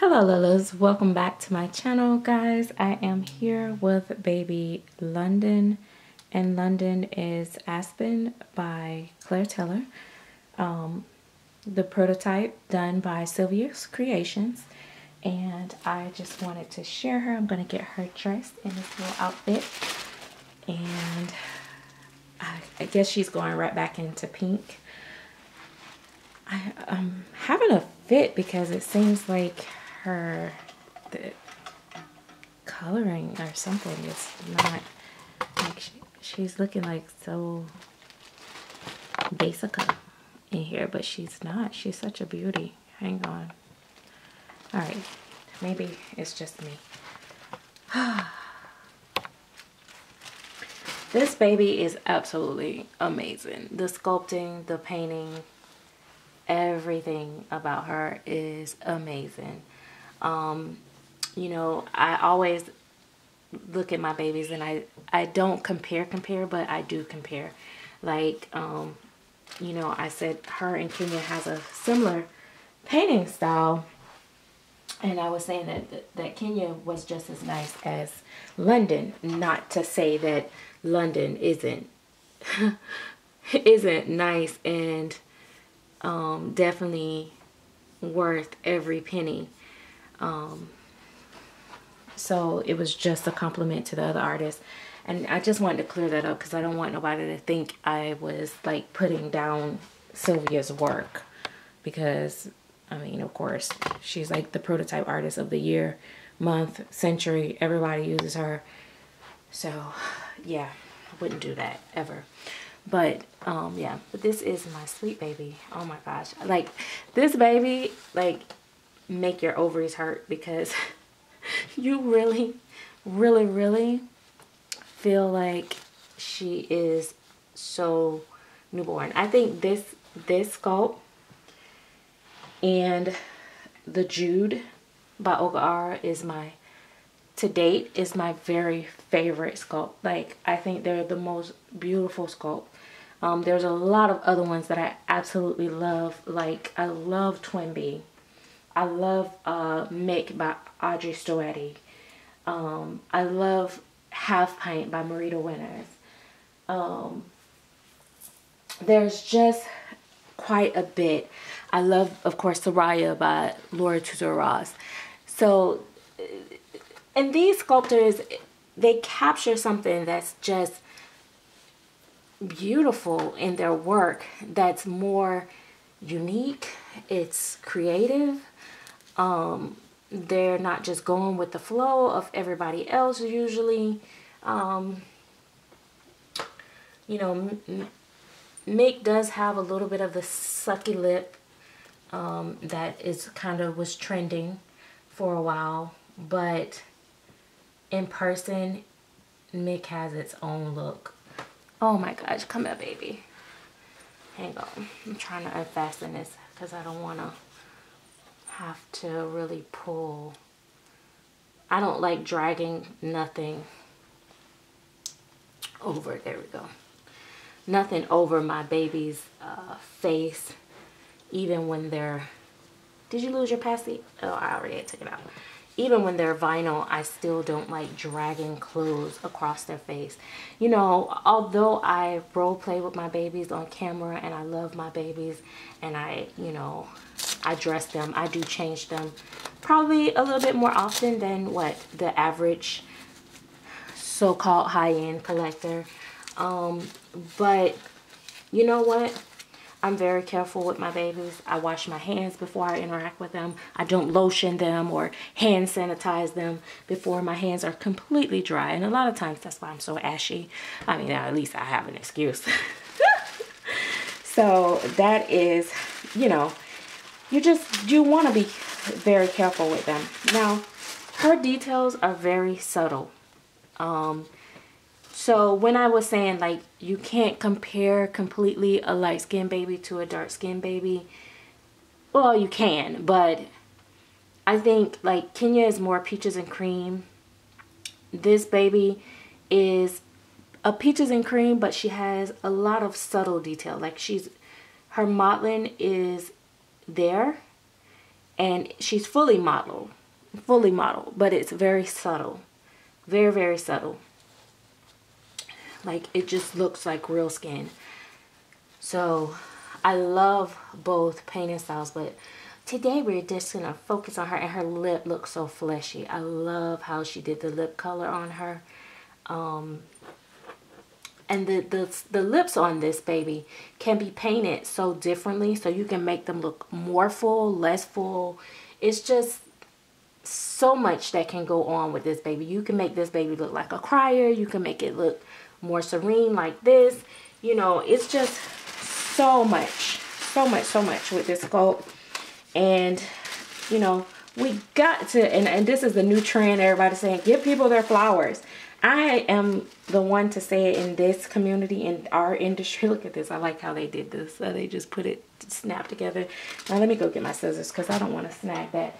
Hello Lillas, welcome back to my channel guys. I am here with baby Londyn and Londyn is Aspen by Claire Taylor. Um, the prototype done by Silvia's Creations and I just wanted to share her. I'm going to get her dressed in this little outfit and I, I guess she's going right back into pink. I, I'm having a fit because it seems like her the coloring or something is not like she, she's looking like so basic in here but she's not. She's such a beauty. Hang on. All right. Maybe it's just me. This baby is absolutely amazing. The sculpting the painting everything about her is amazing um, you know, I always look at my babies and I, I don't compare compare, but I do compare. Like, um, you know, I said her and Kenya has a similar painting style. And I was saying that, that Kenya was just as nice as Londyn. Not to say that Londyn isn't isn't nice and um, definitely worth every penny. Um, so it was just a compliment to the other artists. And I just wanted to clear that up because I don't want nobody to think I was like putting down Silvia's work. Because, I mean, of course, she's like the prototype artist of the year, month, century. Everybody uses her. So, yeah, I wouldn't do that ever. But, um, yeah, but this is my sweet baby. Oh my gosh. Like, this baby, like, make your ovaries hurt because you really, really, really feel like she is so newborn. I think this this sculpt and the Jude by Olga R is my to date is my very favorite sculpt. Like I think they're the most beautiful sculpt. Um, there's a lot of other ones that I absolutely love. Like I love Twinbee. I love uh, Mick by Adrie Stoete. Um, I love Half Pint by Marita Winters. Um, there's just quite a bit. I love, of course, Soraya by Laura Tuzio-Ross. So, and these sculptors, they capture something that's just beautiful in their work that's more unique, it's creative, um, they're not just going with the flow of everybody else usually. Um, you know, Mick does have a little bit of the sucky lip um, that is kind of was trending for a while, but in person, Mick has its own look. Oh my gosh, come here, baby. Hang on. I'm trying to unfasten this because I don't want to have to really pull. I don't like dragging nothing over. There we go. Nothing over my baby's uh, face, even when they're... Did you lose your passy? Oh, I already took it out even when they're vinyl, I still don't like dragging clothes across their face. You know, although I role play with my babies on camera and I love my babies and I, you know, I dress them, I do change them probably a little bit more often than what the average so-called high-end collector. Um, but you know what? I'm very careful with my babies. I wash my hands before I interact with them. I don't lotion them or hand sanitize them before my hands are completely dry. And a lot of times that's why I'm so ashy. I mean, at least I have an excuse. so that is, you know, you just, you want to be very careful with them. Now, her details are very subtle. Um, so when I was saying like you can't compare completely a light skinned baby to a dark skinned baby, well you can, but I think like Kenya is more peaches and cream. This baby is a peaches and cream, but she has a lot of subtle detail. Like she's, her mottling is there and she's fully modeled fully modeled but it's very subtle very very subtle like it just looks like real skin. So I love both painting styles but today we're just gonna focus on her and her lip looks so fleshy. I love how she did the lip color on her. Um, and the, the the lips on this baby can be painted so differently so you can make them look more full less full. It's just so much that can go on with this baby. You can make this baby look like a crier. You can make it look more serene like this you know it's just so much so much so much with this sculpt and you know we got to and, and this is the new trend everybody's saying give people their flowers I am the one to say it in this community, in our industry. Look at this. I like how they did this. Uh, they just put it snap together. Now let me go get my scissors because I don't want to snag that.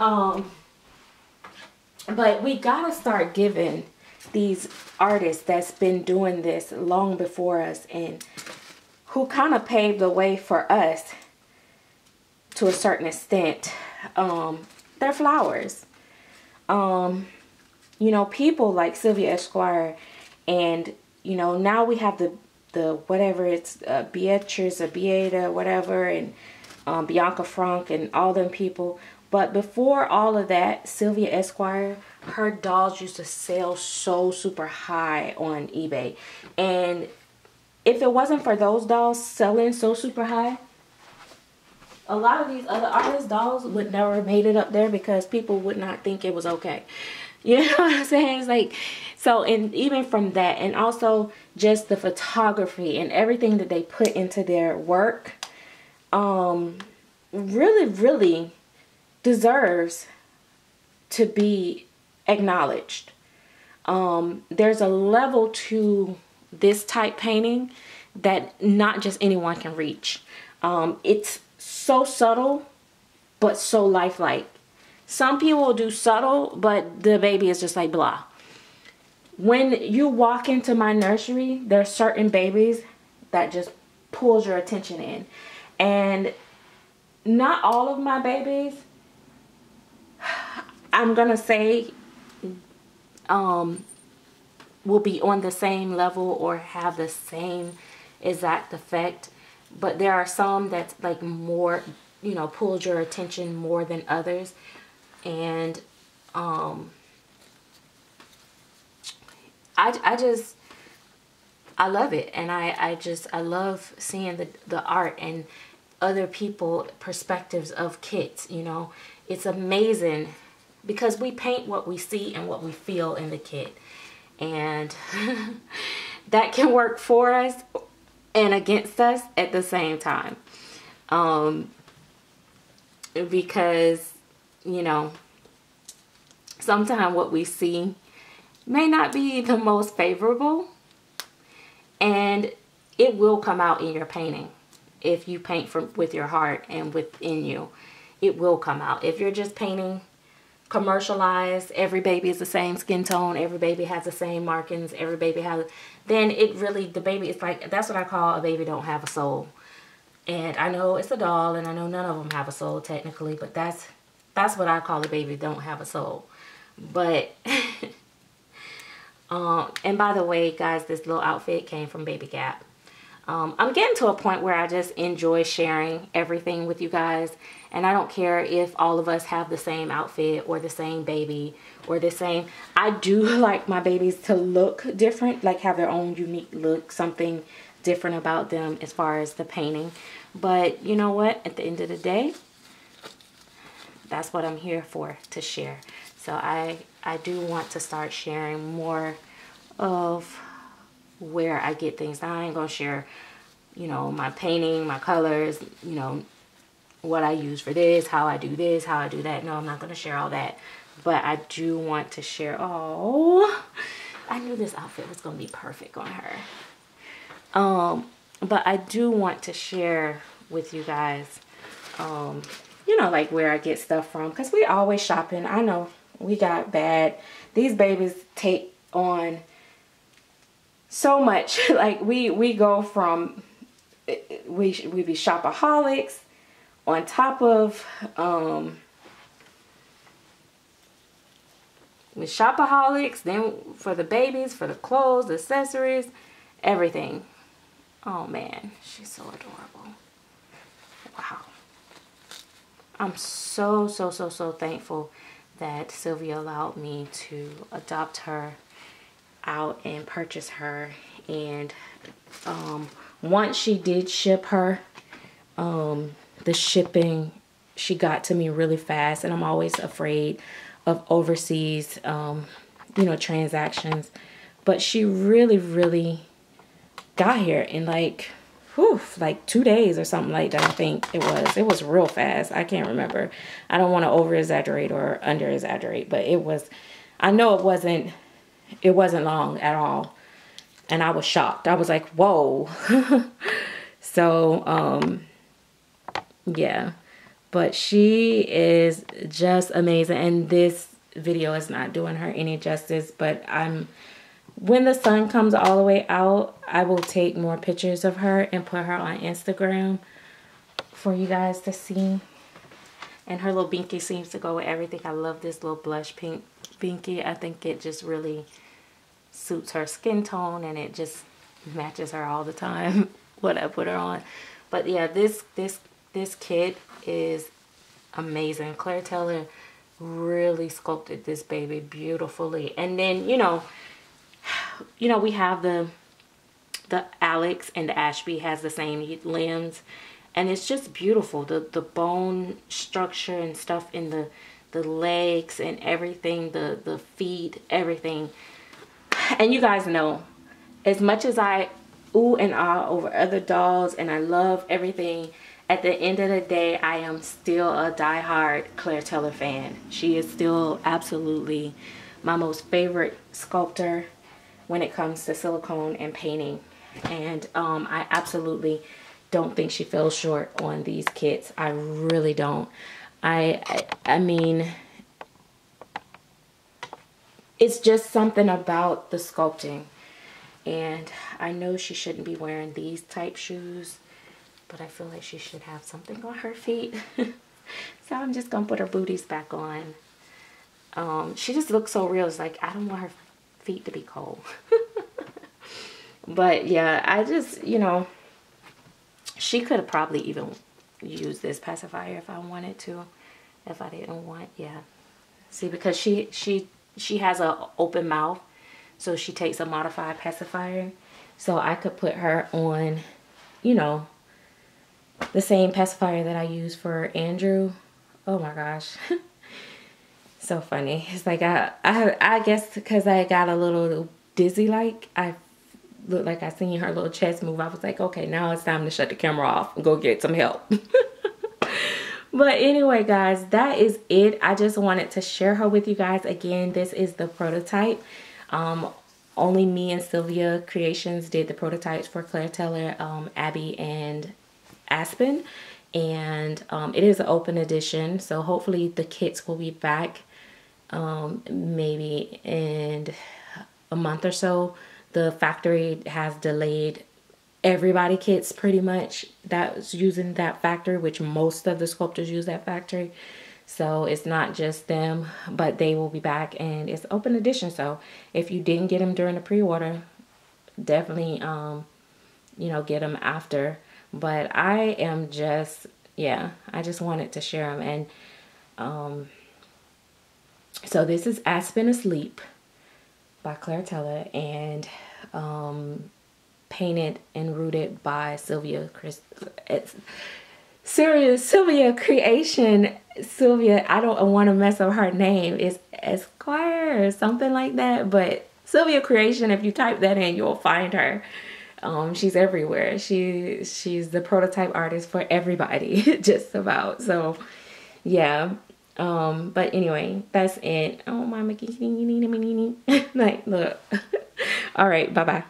Um, but we got to start giving these artists that's been doing this long before us and who kind of paved the way for us to a certain extent um, their flowers. Um, you know, people like Silvia Esquire and, you know, now we have the, the whatever it's uh, Beatrice or Beata, whatever, and um, Bianca Frank and all them people. But before all of that, Silvia Esquire, her dolls used to sell so super high on eBay. And if it wasn't for those dolls selling so super high, a lot of these other artists' dolls would never made it up there because people would not think it was okay. You know what I'm saying? It's like, so, and even from that, and also just the photography and everything that they put into their work, um, really, really deserves to be acknowledged. Um, there's a level to this type painting that not just anyone can reach. Um, it's so subtle, but so lifelike. Some people do subtle, but the baby is just like blah. When you walk into my nursery, there are certain babies that just pulls your attention in. And not all of my babies, I'm going to say, um, will be on the same level or have the same exact effect. But there are some that's like more, you know, pulls your attention more than others. And um, I, I just I love it. And I, I just I love seeing the, the art and other people perspectives of kids you know? It's amazing because we paint what we see and what we feel in the kid and that can work for us and against us at the same time. Um, because you know, sometimes what we see may not be the most favorable and it will come out in your painting. If you paint from with your heart and within you it will come out. If you're just painting commercialized every baby is the same skin tone every baby has the same markings every baby has then it really the baby is like that's what i call a baby don't have a soul and i know it's a doll and i know none of them have a soul technically but that's that's what I call a baby don't have a soul. But, um, and by the way, guys, this little outfit came from Baby Gap. Um, I'm getting to a point where I just enjoy sharing everything with you guys. And I don't care if all of us have the same outfit or the same baby or the same. I do like my babies to look different, like have their own unique look, something different about them as far as the painting. But you know what? At the end of the day, that's what I'm here for to share so I I do want to start sharing more of where I get things I ain't gonna share you know my painting my colors you know what I use for this how I do this how I do that no I'm not gonna share all that but I do want to share oh I knew this outfit was gonna be perfect on her um but I do want to share with you guys um you know, like where I get stuff from. Because we always shopping. I know we got bad. These babies take on so much. like we, we go from, we, we be shopaholics on top of um, with shopaholics, then for the babies, for the clothes, the accessories, everything. Oh man, she's so adorable. Wow. I'm so, so, so, so thankful that Silvia allowed me to adopt her out and purchase her. And um, once she did ship her, um, the shipping, she got to me really fast. And I'm always afraid of overseas, um, you know, transactions. But she really, really got here in like, whew, like two days or something like that. I think it was. It was real fast. I can't remember. I don't want to over exaggerate or under exaggerate, but it was. I know it wasn't. It wasn't long at all, and I was shocked. I was like, whoa. so, um, yeah. But she is just amazing. And this video is not doing her any justice but i'm when the sun comes all the way out i will take more pictures of her and put her on instagram for you guys to see. And her little binky seems to go with everything. I love this little blush pink binky. I think it just really suits her skin tone and it just matches her all the time what i put her on but yeah this this this kit is amazing. Claire Taylor really sculpted this baby beautifully. And then, you know, you know, we have the the Alex and the Ashby has the same limbs and it's just beautiful the the bone structure and stuff in the the legs and everything the the feet everything and you guys know as much as I ooh and ah over other dolls and I love everything at the end of the day, I am still a die-hard Claire Taylor fan. She is still absolutely my most favorite sculptor when it comes to silicone and painting. And um, I absolutely don't think she fell short on these kits. I really don't. I, I, I mean, it's just something about the sculpting. And I know she shouldn't be wearing these type shoes but I feel like she should have something on her feet. so I'm just gonna put her booties back on. Um, she just looks so real. It's like, I don't want her feet to be cold. but yeah, I just, you know, she could have probably even used this pacifier if I wanted to. If I didn't want, yeah. See, because she, she, she has a open mouth. So she takes a modified pacifier. So I could put her on, you know, the same pacifier that I use for Andrew. Oh my gosh. so funny. It's like I I I guess because I got a little dizzy like I looked like I seen her little chest move. I was like, okay, now it's time to shut the camera off and go get some help. but anyway, guys, that is it. I just wanted to share her with you guys. Again, this is the prototype. Um, only me and Silvia Creations did the prototypes for Claire Taylor, um, Abby, and Aspen and um, it is an open edition so hopefully the kits will be back um, maybe in a month or so the factory has delayed everybody kits pretty much that's using that factory which most of the sculptors use that factory. So it's not just them but they will be back and it's open edition. So if you didn't get them during the pre-order definitely um you know get them after. But I am just, yeah, I just wanted to share them. And um, so this is Aspen Asleep by Claire Taylor and um, painted and rooted by Silvia Chris. It's, Serious Silvia Creation. Silvia, I don't want to mess up her name. It's Esquire or something like that. But Silvia Creation, if you type that in, you'll find her. Um, she's everywhere. She she's the prototype artist for everybody, just about. So, yeah. Um, but anyway, that's it. Oh my, like, look. All right, bye bye.